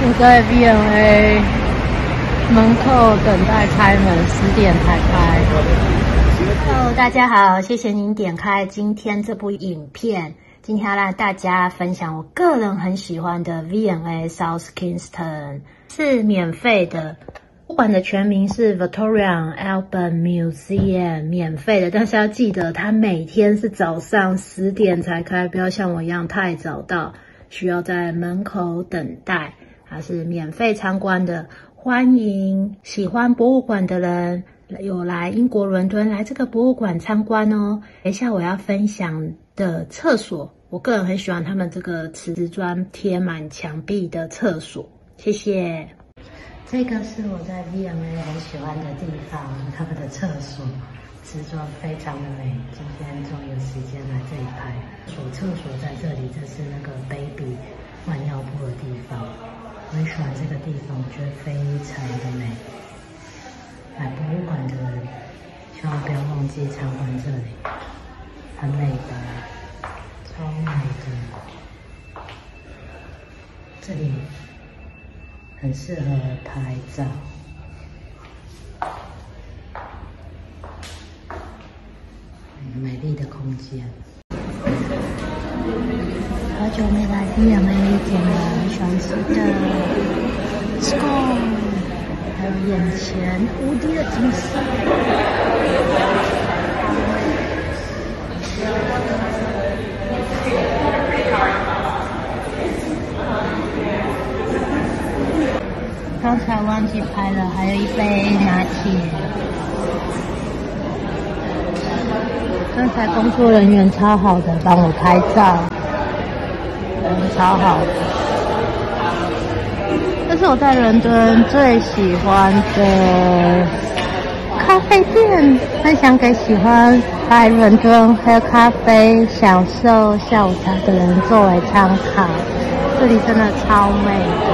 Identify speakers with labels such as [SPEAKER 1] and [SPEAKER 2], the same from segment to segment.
[SPEAKER 1] 我在 VMA 门口等待开门，十点才开。Hello，大家好，谢谢您点开今天这部影片。今天要让大家分享我个人很喜欢的 VMA South Kingston，是免费的。博物馆的全名是 Victoria Albert Museum，免费的，但是要记得它每天是早上十点才开，不要像我一样太早到，需要在门口等待。它是免费参观的，欢迎喜欢博物馆的人有来英国伦敦来这个博物馆参观哦。等一下我要分享的厕所，我个人很喜欢他们这个瓷砖贴满墙壁的厕所，谢谢。这个是我在 V&A 很喜欢的地方，他们的厕所瓷砖非常的美。今天终于有时间来这里拍，所厕所在这里，这是那个 baby 换尿布的地方。我很喜欢这个地方，我觉得非常的美。来博物馆的人，千万不要忘记参观这里，很美的，超美的。这里很适合拍照，美丽的空间。好久没来 V&A 点了，喜欢吃的 s c o n 还有眼前无敌的景色。刚才忘记拍了，还有一杯拿铁。刚才工作人员超好的，帮我拍照。人超好的，这是我在伦敦最喜欢的咖啡店，分享给喜欢在伦敦喝咖啡、享受下午茶的人作为参考。这里真的超美的，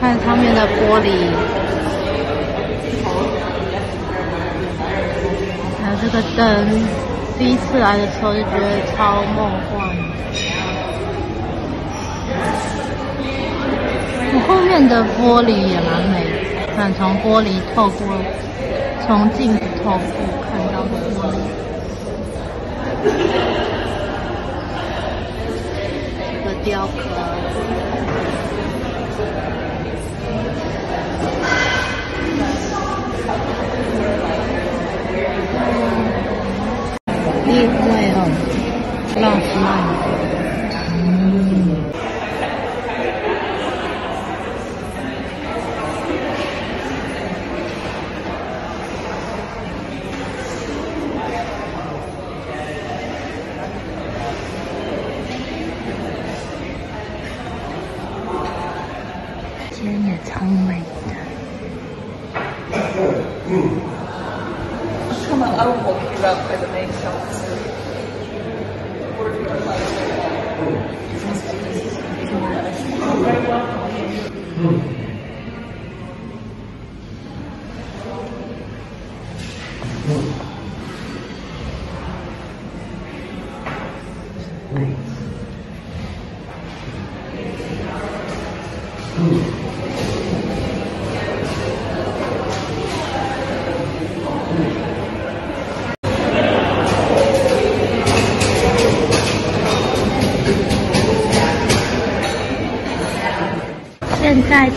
[SPEAKER 1] 看上面的玻璃，还有这个灯。第一次来的时候就觉得超梦幻。我后面的玻璃也蛮美，看从玻璃透过，从镜子透过看到的玻璃。这个雕刻。因为哦，浪漫，嗯，天也超美的。
[SPEAKER 2] Come on, I will walk you out by the main shops.
[SPEAKER 1] Thanks.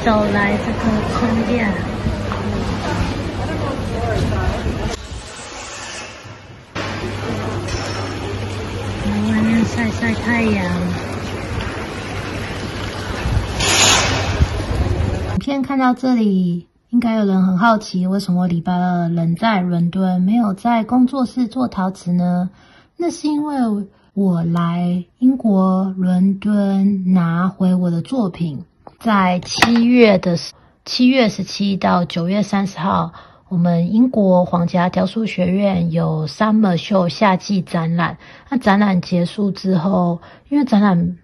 [SPEAKER 1] 走来这个空间，在外面晒晒太阳。影片看到这里，应该有人很好奇，为什么礼拜二人在伦敦，没有在工作室做陶瓷呢？那是因为我来英国伦敦拿回我的作品。在七月的七月十七到九月三十号，我们英国皇家雕塑学院有 Summer Show 夏季展览。那展览结束之后，因为展览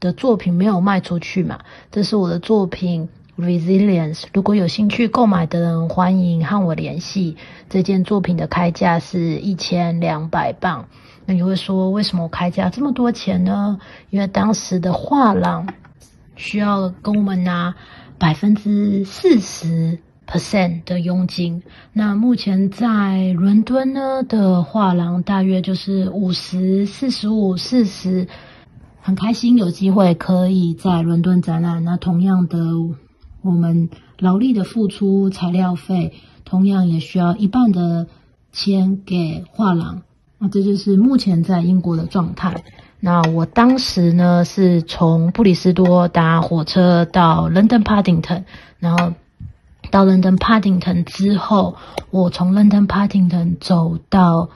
[SPEAKER 1] 的作品没有卖出去嘛，这是我的作品 Resilience。如果有兴趣购买的人，欢迎和我联系。这件作品的开价是一千两百磅。那你会说，为什么我开价这么多钱呢？因为当时的画廊需要跟我们拿百分之四十 percent 的佣金。那目前在伦敦呢的画廊大约就是五十、四十五、四十。很开心有机会可以在伦敦展览。那同样的，我们劳力的付出、材料费，同样也需要一半的钱给画廊。那这就是目前在英国的状态。那我当时呢是从布里斯多搭火车到 London Paddington，然后到 London Paddington 之后，我从 London Paddington 走到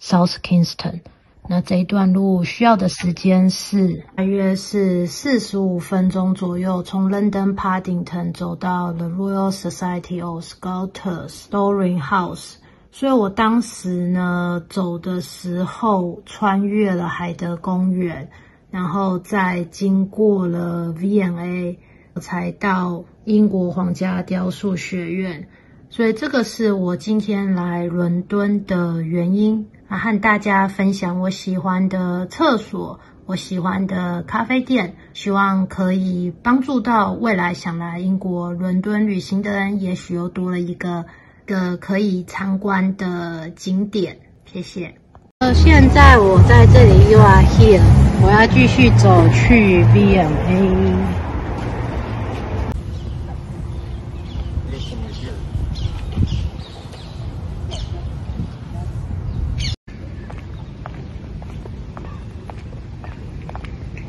[SPEAKER 1] South Kingston。那这一段路需要的时间是大约是四十五分钟左右，从 London Paddington 走到 The Royal Society of Sculptors Storing House。所以我当时呢走的时候，穿越了海德公园，然后再经过了 V&A，才到英国皇家雕塑学院。所以这个是我今天来伦敦的原因。啊，和大家分享我喜欢的厕所，我喜欢的咖啡店，希望可以帮助到未来想来英国伦敦旅行的人，也许又多了一个个可以参观的景点。谢谢。呃，现在我在这里，You are here，我要继续走去 VMA。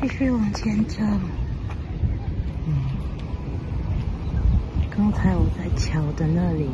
[SPEAKER 1] 继续往前走。嗯，刚才我在桥的那里。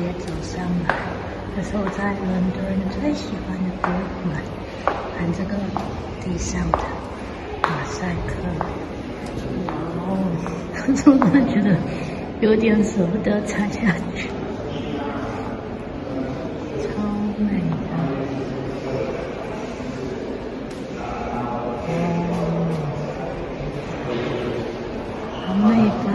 [SPEAKER 1] 也走上了，这是我在伦敦最喜欢的博物馆，看这个地上的马赛克，哇哦！怎么觉得有点舍不得踩下去？超美的，好美吧？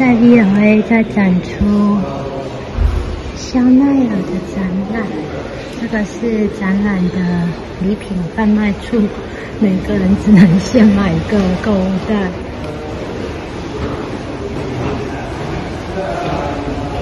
[SPEAKER 1] 在 V&A 在展出香奈儿的展览，这个是展览的礼品贩卖处，每个人只能先买一个购物袋。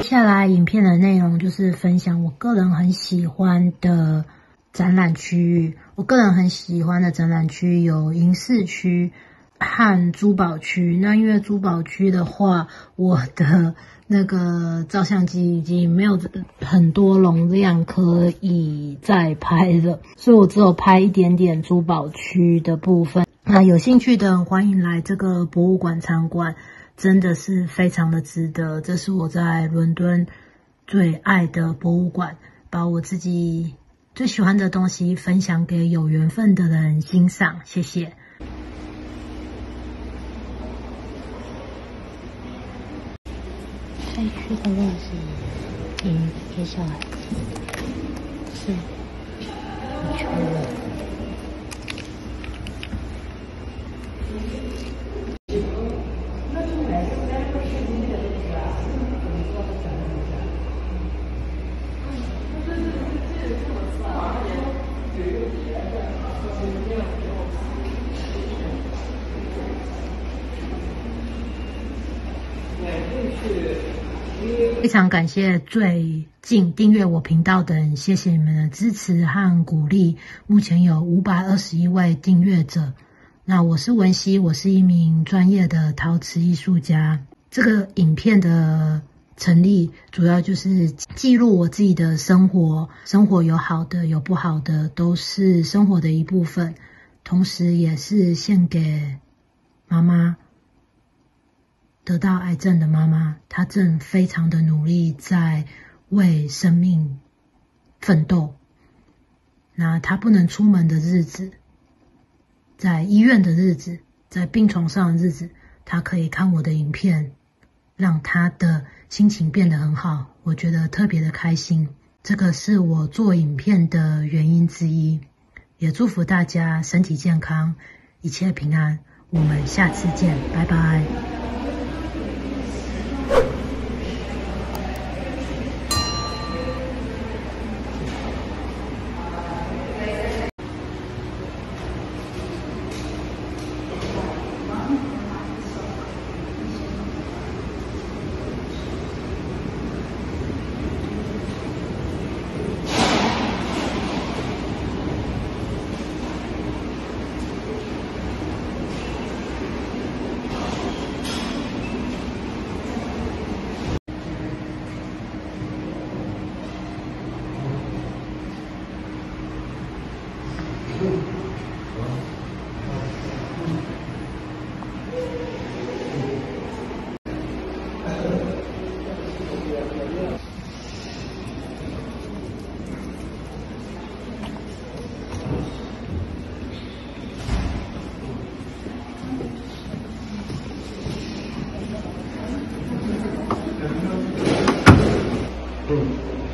[SPEAKER 1] 接下来影片的内容就是分享我个人很喜欢的展览区域，我个人很喜欢的展览区有银饰区。和珠宝区，那因为珠宝区的话，我的那个照相机已经没有很多容量可以再拍了，所以我只有拍一点点珠宝区的部分。那有兴趣的欢迎来这个博物馆参观，真的是非常的值得。这是我在伦敦最爱的博物馆，把我自己最喜欢的东西分享给有缘分的人欣赏。谢谢。该去的位置，嗯，接下来是不错非常感谢最近订阅我频道的人，谢谢你们的支持和鼓励。目前有五百二十一位订阅者。那我是文熙，我是一名专业的陶瓷艺术家。这个影片的成立，主要就是记录我自己的生活，生活有好的有不好的，都是生活的一部分，同时也是献给妈妈。得到癌症的妈妈，她正非常的努力在为生命奋斗。那她不能出门的日子，在医院的日子，在病床上的日子，她可以看我的影片，让她的心情变得很好。我觉得特别的开心，这个是我做影片的原因之一。也祝福大家身体健康，一切平安。我们下次见，拜拜。
[SPEAKER 3] Mm.